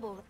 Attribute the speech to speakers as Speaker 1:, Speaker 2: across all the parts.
Speaker 1: trouble.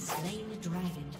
Speaker 1: Slain the dragon.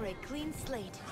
Speaker 1: For a clean slate.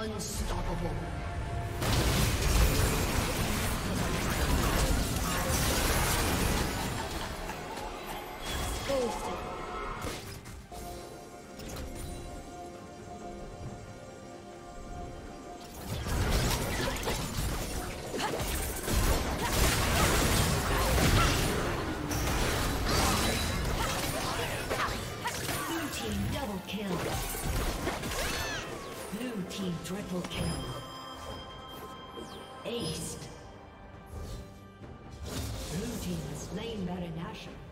Speaker 1: Unstoppable. Baron